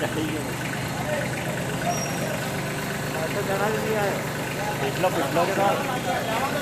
चाहिए पिछलो के साथ